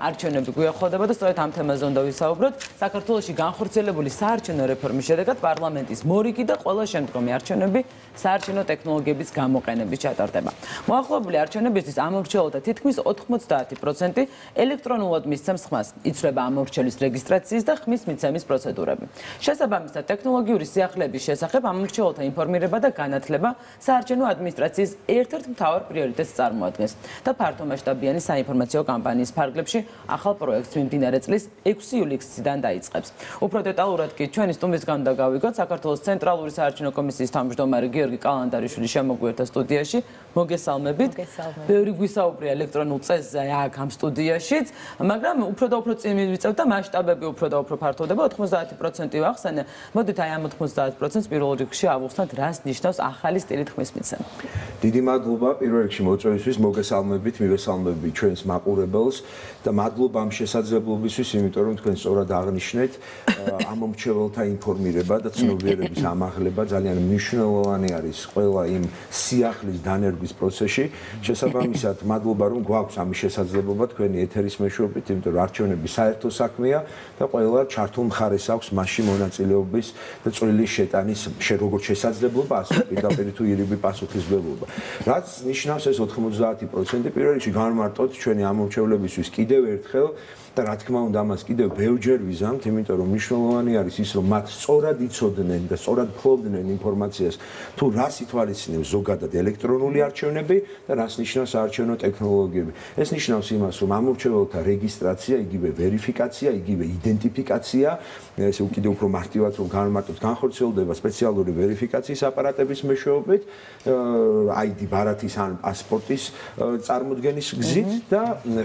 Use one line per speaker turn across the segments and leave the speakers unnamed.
არჩევნები გვიახლოვდება და სწორედ ამ თემაზე უნდა ვისაუბროთ. საქართველოში განხორციელებული საარჩევნო რეფორმის შედეგად პარლამენტის მორიგი და ყველა შემდგომი არჩევნები საარჩევნო ტექნოლოგიების გამოყენებით ჩატარდება. მოახლოებული არჩევნებისთვის ამორჩეულთა თითქმის 90% ელექტრონულად მისცემს ხმას. იცვლება ამორჩელის რეგისტრაციის და ხმის მიცემის პროცედურები. შესაბამისად, ტექნოლოგიური სიახლეების შესახებ ამორჩეულთა ინფორმირება და განათლება საარჩევნო ადმინისტრაციის ერთ-ერთ მთავარ პრიორიტეტს წარმოადგენს და ფართომასშტაბიანი საინფორმაციო კამპანიის ფარგლებში ახალ პროექტს მიმდინარე წლის 6 ივლისიდან დაიწყებს. უფრო დეტალურად კი ჩვენი სტუმრისგან უნდა გავიგოთ საქართველოს ცენტრალური საარჩევნო კომისიის თავმჯდომარე გიორგი კალანდარიშვილი შემოგვიერთდა სტუდიაში. მოგესალმებით. ბევრი გვისაუბრია ელექტრონულ წესზე აქ ამ სტუდიაშიც, მაგრამ უფრო და უფრო წინ მივიწევ და მასშტაბები უფრო და უფრო ფართოვდება 90% ვახსენე. მოდით აი ამ 90%-ს პირველ რიგში ავუხსნათ, რას ნიშნავს ახალი სტილით ხმის მიცემა.
დიდი მადლობა პირველ რიგში მოწვევისთვის, მოგესალმებით, მივესალმები ჩვენს მაყურებელს და მადლობა ამ შესაძლებლობისთვის, იმიტომ რომ თქვენ სწორად აღნიშნეთ ამ მომჩეველთა ინფორმირება და ცნობიერების ამაღლება ძალიან მნიშვნელოვანი არის ყველა იმ სიახლის განხორციელების პროცესში. შესაბამისად, მადლობა რომ გვაქვს ამის შესაძლებლობა თქვენი ეთერის მეშვეობით, იმიტომ რომ არჩევნები საერთო საქმეა და ყველა ჩართულ მხარეს აქვს მასში მონაწილეობის და წვრილი შეტანის შეგოგო შესაძლებლობა, ასე პირდაპირ თუ ირიბი პასუხისმგებლობა. რაც ნიშნავს ეს 90% პირველ რიგში განმარტოთ ჩვენი ამორჩევლებისთვის კიდევ ერთხელ და რა თქმა უნდა ამას კიდევ ბევრჯერ ვიზამთ, იმიტომ რომ მნიშვნელოვანი არის ის, რომ მათ სწორად იცოდნენ და სწორად ფლობდნენ ინფორმაციას, თუ რას ითვალისწინებს ზოგადად ელექტრონული არჩევნები და რას ნიშნავს არჩევნო ტექნოლოგიები. ეს ნიშნავს იმას, რომ ამორჩეველთა რეგისტრაცია, იგივე ვერიფიკაცია, იგივე იდენტიფიკაცია, ესე უკიდე უფრო მარტივად რომ განმარტოთ, განხორციელდება სპეციალური ვერიფიკაციის აპარატების მეშვეობით, ID ბარათის ან პასპორტის წარმოქმნის გზით და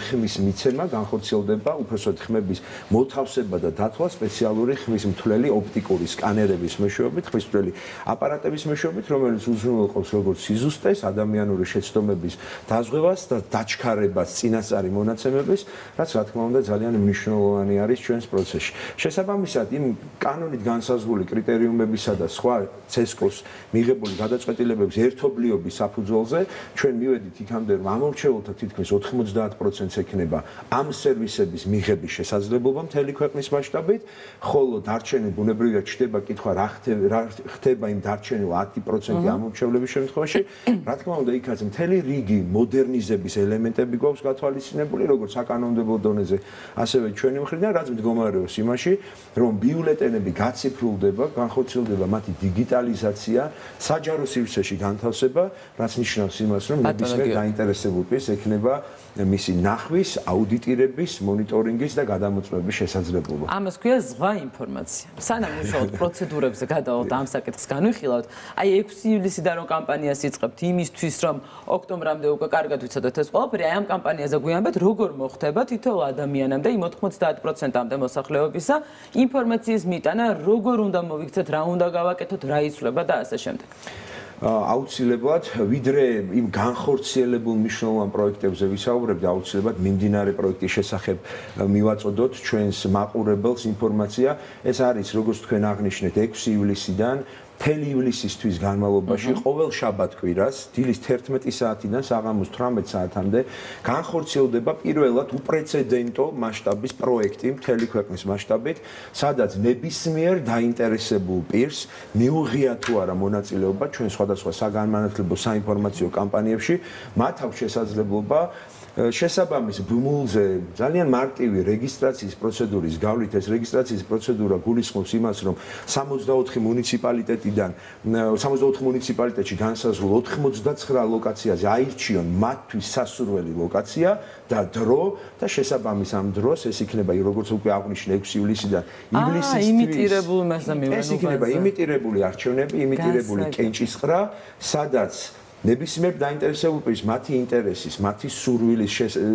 ხმის მიცემა განხორციელდება უბრალოდ ხმების მოთავსება და დათვალა სპეციალური ხმის მთლელი ოპტიკური სკანერების მეშვეობით, ხმის მთლელი აპარატების მეშვეობით, რომელიც უზრუნველყოფს როგორც სიზუსტეს, ადამიანური შეცდომების დაზღვევას და დაჩქარებას წინასწარი მონაცემების, რაც რა თქმა უნდა ძალიან მნიშვნელოვანი არის ჩვენს პროცესში. შესაბამისად, იმ კანონით განსაზღვრული კრიტერიუმებისა და სხვა CESCO-ს მიღებული გადაწყვეტილებების ერთობლიობის საფუძველზე, ჩვენ მივედით იქამდე, რომ ამორჩეულთა თითქმის 90%-ს ექნება ამ სერვისების მიღების შესაძლებლობა მთელი ქვეყნის მასშტაბით, ხოლო დარჩენილ ბუნებრივია ჩდება კითხვა რა ხდება იმ დარჩენილ 10% ამორჩევლების შემთხვევაში, რა თქმა უნდა, იქაც მთელი რიგი მოდერნიზების ელემენტები გვაქვს გათვალისწინებული, როგორც საკანონმდებლო დონეზე, ასევე ჩვენი მხრიდან, რაც მდგომარეობს იმაში, რომ ბიულეტენები გაციფრულდება, განხორციელდება მათი დიგიტალიზაცია, საჯარო სივრცეში განთავსება, რაც ნიშნავს იმას, რომ ნებისმიერ დაინტერესებულ პირს ექნება მისი ნახვის, აუდიტირების, მონიტორინგის და გადამოწმების შესაძლებლობა.
ამას ქვია ზღვა ინფორმაცია. სანამ უშუალოდ პროცედურებზე გადავალთ ამ საკითხს განვიხილავთ, აი 6 ივლისიდან რომ კამპანიას იწყებთ იმისთვის, რომ ოქტომბრამდე უკვე კარგად ვიცოდეთ ეს ყველაფერი, აი ამ კამპანიაზე გვიანბეთ, როგორ მოხდება თითოეულ ადამიანამდე იმ 90%-ამდე მოსახლეობისა ინფორმაციის მიტანა, როგორ უნდა მოვიქცეთ, რა უნდა გავაკეთოთ, რა იცვლება და ასე შემდეგ.
აუცილებლად ვიდრე იმ განხორციელებულ მნიშვნელოვან პროექტებზე ვისაუბრებთ აუცილებლად მიმდინარე პროექტის შესახებ მივაწოდოთ ჩვენს მაყურებელს ინფორმაცია. ეს არის როგორც თქვენ აღნიშნეთ 6 ივლისიდან მთელი ივლისისთვის განმავლობაში ყოველ შაბათ კვირას დილის 11 საათიდან საღამოს 18 საათამდე განხორციელდება პირველად უპრეცედენტო მასშტაბის პროექტი მთელი ქვეყნის მასშტაბით, სადაც ნებისმიერ დაინტერესებულ პირს მიუღია თუ არა მონაწილეობა ჩვენ სხვადასხვა საგანმანათლებლო საინფორმაციო კამპანიებში, მათ აქვს შესაძლებლობა შესაბამის ბმულზე ძალიან მარტივი რეგისტრაციის პროცედურის გავლით ეს რეგისტრაციის პროცედურა გულისხმობს იმას რომ 64 მუნიციპალიტეტიდან 64 მუნიციპალიტეტში განსაზღვრულ 99 ლოკაციაზე აირჩიონ მათთვის სასურველი ლოკაცია და დრო და შესაბამის ამ დროს ეს იქნება როგორც უკვე აღნიშნე 6 ივლისიდან ივლისისთვის
იმიტირებული მასამევრე
ეს იქნება იმიტირებული არჩევნები იმიტირებული კენჭისყრა სადაც ნებისმიერ დაინტერესებულს მათი ინტერესის, მათი სურვილის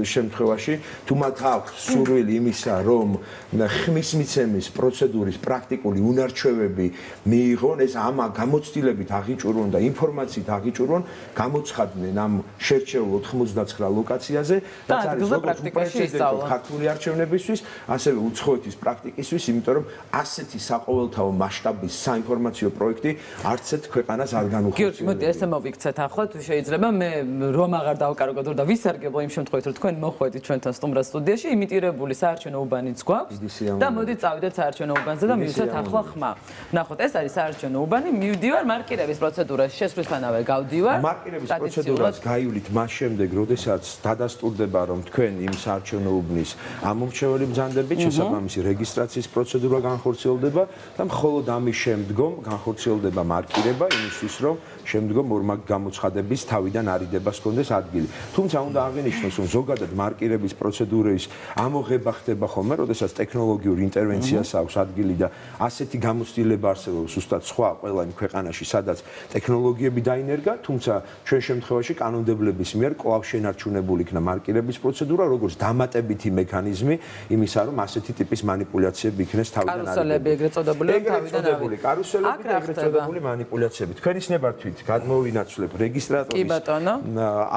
შემთხვევაში, თუ მათ აქვს სურვილი იმისა, რომ ხმის მიცემის პროცედურის პრაქტიკული უნარჩვევები მიიღონ, ეს ამა გამოცდილებით აღიჭურონ და ინფორმაციით აღიჭურონ, გამოცხადდნენ ამ შერჩეულ 99 ლოკაციაზე,
რაც არის როგორც პრაქტიკაში
ქართული არჩევნებისთვის, ასევე უცხოეთის პრაქტიკისთვის, იმიტომ რომ ასეთი საყოველთაო მასშტაბის საინფორმაციო პროექტი არც ერთ ქვეყანას არ განუხორციელებია.
გიორგი, მოდი ესე მოვიქცეთ ახლა ნახოთ შეიძლება მე რომ აღარ დავკარგოთ და ვისარგებლო იმ შემთხვევით რომ თქვენ მოხვედით ჩვენთან სტუმრად სტუდიაში იმიტირებული საარჩევნო უბანიც გვაქვს და მოდით წავიდეთ საარჩევნო უბანზე და მივცეთ ახლა ხმა. ნახოთ ეს არის საარჩევნო უბანი. მივდივარ მარკირების პროცედურას. შესვლისთანავე გავდივარ.
მარკირების პროცედურას გაივლით მას შემდეგ როდესაც დადასტურდება რომ თქვენ იმ საარჩევნო უბნის ამომრჩეველი ბრძანდებით შესაბამისი რეგისტრაციის პროცედურა განხორციელდება და მხოლოდ ამის შემდგომ განხორციელდება მარკირება იმისთვის რომ შემდგომ ორმა გამოცხადების თავიდან არიდებას კონდეს ადგილი. თუმცა უნდა აღინიშნოს, რომ ზოგადად მარკირების პროცედურების ამოღება ხდება ხოლმე, როდესაც ტექნოლოგიურ ინტერვენციას აქვს ადგილი და ასეთი გამოცდილება არსებობს უბრალოდ სხვა ყველა იმ ქვეყანაში, სადაც ტექნოლოგიები დაინერგა, თუმცა ჩვენ შემთხვევაში კანონმდებლების მიერ კვლავ შენარჩუნებული იქნა მარკირების პროცედურა, როგორც დამატებითი მექანიზმი იმისა, რომ ასეთი ტიპის манипуляციები იქნეს თავიდან
არის. კარუსელები ეგრეთ წოდებული
თავიდან არის. კარუსელები ეგრეთ წოდებული манипуляციები. თქვენის ნებართვით გადმოვინაცვლებ რეგისტრატორის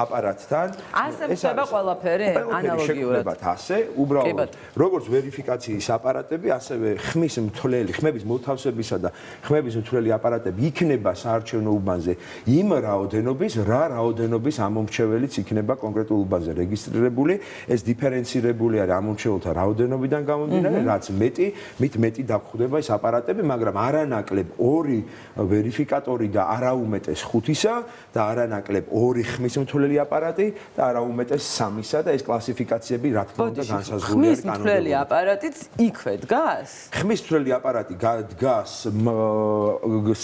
აპარატთან.
ასე ხდება ყველაფერი ანალოგიურად.
ასე, უბრალოდ როგორც ვერიფიკაციის აპარატები, ასევე ხმის მთლელი, ხმების მოთავსებისა და ხმების მთლელი აპარატები იქნება საარჩევნო უბანზე იმ რაოდენობის, რა რაოდენობის ამომრჩეველიც იქნება კონკრეტულ უბანზე რეგისტრირებული. ეს დიფერენცირებული არის ამომრჩეველთა რაოდენობიდან გამომდინარე, რაც მეტი, მით მეტი დაგხვდება ეს აპარატები, მაგრამ არანაკლებ ორი ვერიფიკატორი და არაუმეტეს ხუთისა და არანაკლებ ორი ხმის მთლელი აპარატი და არაუმეტეს სამისა და ეს კლასიფიკაციები რა თქმა უნდა განსაზღვრულია
კანონით. ხმის მთლელი აპარატიც იქვე დგას?
ხმის მთლელი აპარატი დგას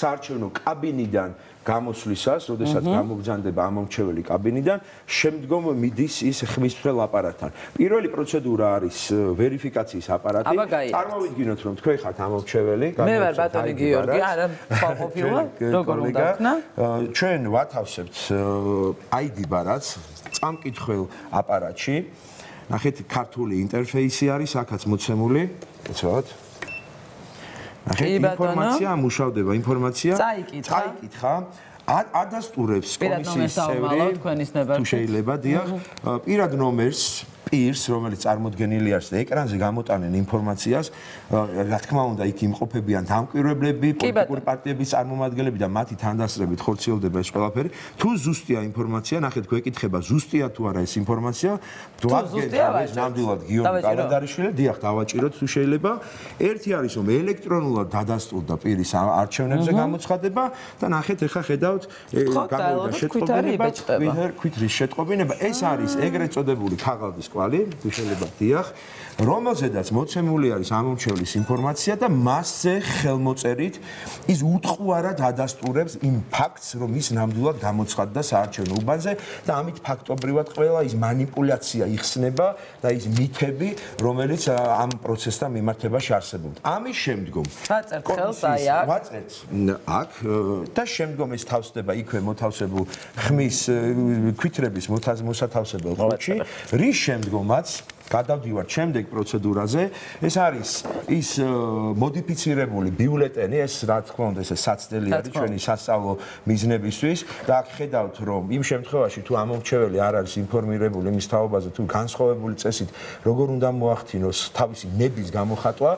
საარჩევნო კაბინიდან გამოსვლისას, როდესაც გამოგზანდება ამომრჩეველი კაბინიდან, შემდგომ მიდის ის ხმისფრელ აპარატთან. პირველი პროცედურა არის ვერიფიკაციის აპარატი. წარმოვიდგინოთ, რომ თქვენ ხართ ამომრჩეველი,
მე ვარ ბატონი გიორგი, არა, ფალყოფილა, როგორ უნდა ხნა?
ჩვენ ვათავსებთ ID ბარაც წამკითხელ აპარატში. ნახეთ, ქართული ინტერფეისი არის, აქაც მოცემული. ეცოთ. ნახეთ ინფორმაცია მუშავდება ინფორმაცია
წაიკითხა.
წაიკითხა. ადასტურებს კომისიის წევრი თუ შეიძლება დიახ პირად ნომერს პირს, რომელიც წარმოდგენილი არის ეკრანზე გამოტანენ ინფორმაციას, რა თქმა უნდა, იქ იმყოფებიან დამკვირვებლები, პოლიტიკური პარტიების წარმომადგენლები და მათი თანდასწრებით ხორციელდება ეს ყველაფერი. თუ ზუსტია ინფორმაცია, ნახეთ, გვეკითხება, ზუსტია თუ არა ეს ინფორმაცია?
დაგეგმეთ
ნამდვილად გიორგი კალანდარიშვილი, დიახ, დავაჭიროთ თუ შეიძლება. ერთი არის რომ ელექტრონულად დადასტურდა პირის არჩევნებზე გამოცხადება და ნახეთ, ეხა ხედავთ გამოვიდა შეტყობინება, კვიტრის შეტყობინება. ეს არის ეგრეთ წოდებული ქაღალდის კვალი, შეიძლება დიახ, რომელზედაც მოცემული არის ამომრჩევლის ინფორმაცია და მასზე ხელმოწერით ის უთყუარად ადასტურებს იმ ფაქტს, რომ ის ნამდვილად გამოცხადდა საარჩევნო უბანზე და ამით ფაქტობრივად ყველა ის манипуляция იხსნება და ის მითები, რომელიც ამ პროცესთან მიმართებაში არსებობდა. ამის შემდგომ
ვაწერთ ხელს აი აქ.
ვაწერთ აქ და შემდგომ ეს თავსდება იქვე მოთავსებულ ხმის ქვითრების მოსათავსებელ ხუთში, რის შემდგომ შემდგომაც გადავდივარ შემდეგ პროცედურაზე. ეს არის ის მოდიფიცირებული ბიულეტენი, ეს რა თქმა უნდა, ეს საცდელი არის ჩვენი სასწავლო მიზნებისთვის და აქ ხედავთ, რომ იმ შემთხვევაში თუ ამომრჩეველი არ არის ინფორმირებული იმის თაობაზე, თუ განსხვავებული წესით, როგორ უნდა მოახდინოს თავისი ნების გამოხატვა,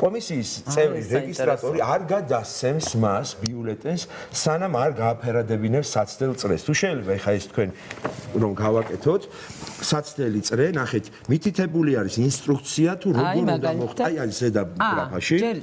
კომისიის წევრი რეგისტრატორი არ გადასცემს მას ბიულეტენს სანამ არ გააფერადებინებს საცდელ წრეს. თუ შეიძლება ეხა ეს თქვენ რომ გავაკეთოთ საცდელი წრე, ნახეთ, მითითებული არის ინსტრუქცია თუ როგორ უნდა მოხდა აი აი ზედა გრაფაში.
ჯერ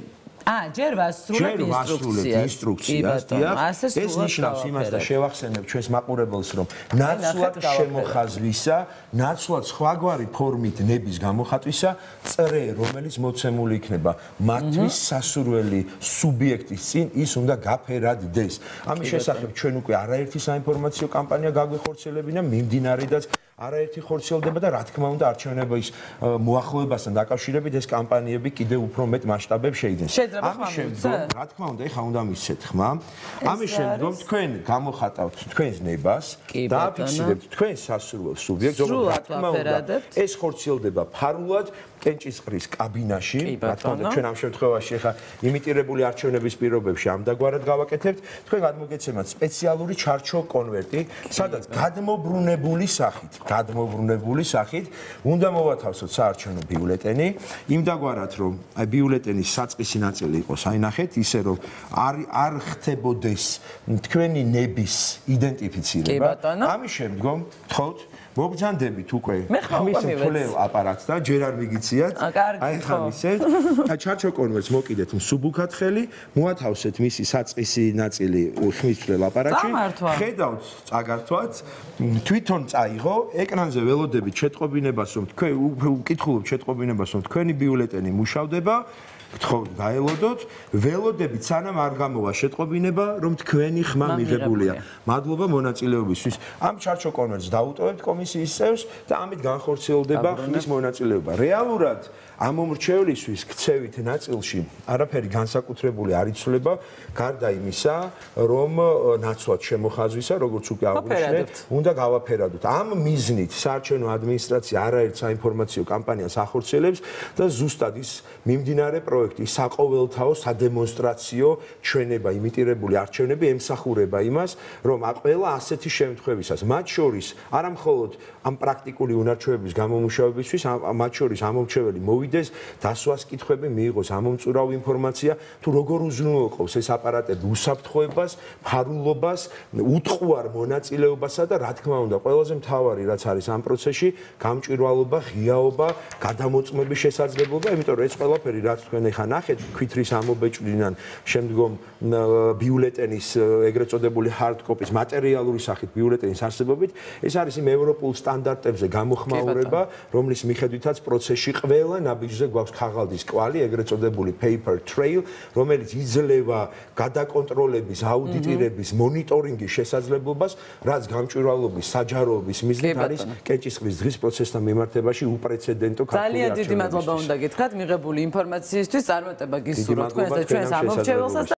ა ჯერ ვასრულებ
ინსტრუქციას დიახ. ეს ნიშნავს იმას და შევახსენებ ჩვენს მაყურებელს რომ ნაცვლად შემოხაზვისა ნაცვლად სხვაგვარი ფორმით ნების გამოხატვისა წრე რომელიც მოცემული იქნება. მათთვის სასურველი სუბიექტის წინ ის უნდა გაფერადდეს. ამის შესახებ ჩვენ უკვე არაერთი საინფორმაციო კამპანია გაგვეხორციელებინა მიმდინარეობაც არაერთი ხორციელდება და რა თქმა უნდა არჩევნების მოახლოებასთან დაკავშირებით ეს კამპანიები კიდე უფრო მეტ მასშტაბებს შეიძენს.
ამის შემდგომ
რა თქმა უნდა ეხა უნდა მისცეთ ხმა. ამის შემდგომ თქვენ გამოხატავთ თქვენს ნებას და აფიქსირებთ თქვენს სასურველ სუბიექტს, როგორც რა თქმა უნდა ეს ხორციელდება ფარულად კენჭისყრის კაბინაში, რა თქმა უნდა ჩვენ ამ შემთხვევაში ეხა იმიტირებული არჩევნების პირობებში ამდაგვარად გავაკეთებთ. თქვენ გადმოგეცემათ სპეციალური ჩარჩო კონვერტი, სადაც გადმობრუნებული სახით გადმოbrunებული სახით უნდა მოვათავსოთ საარჩევნო ბიულეტენი. იმდაგვარად რომ აი ბიულეტენის საწყისი ნაწილი იყოს აი ნახეთ ისე რომ არ არ ხდებოდეს თქვენი ნების იდენტიფიცირება. ამის შემდგომ თხოვთ მოგძანდებით უკვე
ხმის
მთლელ აპარატს და ჯერ არ მიგიციათ.
აი
ხამისეთ და ჩარჩო კონვერტს მოკიდეთ მსუბუქად ხელი მოათავსეთ მისი საწყისი ნაწილი ხმის მთლელ აპარატში. ხედავთ წაგართვათ თვითონ წაიღო ეკრანზე ველოდებით შეტყობინებას რომ თქვენ უკითხულობთ შეტყობინებას რომ თქვენი ბიულეტენი მუშავდება გთხოვთ გაელოდოთ ველოდებით სანამ არ გამოვა შეტყობინება რომ თქვენი ხმა მიღებულია. მადლობა მონაწილეობისთვის. ამ ჩარჩო კონვერტს დაუტოვებთ კომისიის წევრს და ამით განხორციელდება ხმის მონაწილეობა. რეალურად ამ მომრჩევლისთვის ქცევით ნაწილში არაფერი განსაკუთრებული არ იცვლება. გარდა იმისა რომ ნაცვლად შემოხაზვისა როგორც უკვე აღვნიშნეთ უნდა გავაფერადოთ. ამ მიზნით საარჩევნო ადმინისტრაცია არაერთ საინფორმაციო კამპანიას ახორციელებს და ზუსტად ის მიმდინარე პრო პროექტი საყოველთაო სადემონსტრაციო ჩვენება იმიტირებული არჩევნები ემსახურება იმას, რომ ყველა ასეთი შემთხვევისას, მათ შორის არა მხოლოდ ამ პრაქტიკული უნარჩვევების გამომუშავებისთვის, მათ შორის ამომრჩეველი მოვიდეს, დასვას კითხვები მიიღოს, ამომწურავ ინფორმაცია, თუ როგორ უზრუნველყოფს ეს აპარატები უსაფრთხოებას, ფარულობას, უტყუარ მონაწილეობასა და რა თქმა უნდა, ყველაზე მთავარი რაც არის ამ პროცესში, გამჭვირვალობა, ღიაობა, გადამოწმების შესაძლებლობა, იმიტომ რომ ეს ყველაფერი რაც თქვენ ეხა ნახეთ ქვითრის ამობეჭდვიდან შემდგომ ბიულეტენის ეგრეთ წოდებული hard copy-ს მატერიალური სახით ბიულეტენის არსებობით ეს არის იმ ევროპულ სტანდარტებზე გამოხმაურება რომლის მიხედვითაც პროცესში ყველა ნაბიჯზე გვაქვს ქაღალდის კვალი ეგრეთ წოდებული paper trail რომელიც იძლევა გადაკონტროლების აუდიტირების მონიტორინგის შესაძლებლობას რაც გამჭვირვალობის საჯაროების მიზნით არის კეჭისყრის დღის პროცესთან მიმართებაში უპრეცედენტო
ქართული ძალიან დიდი მადლობა უნდა გითხრათ მიღებული ინფორმაციისთვის წარმატება გისურვოთ თქვენს და ჩვენს ამორჩეველსაც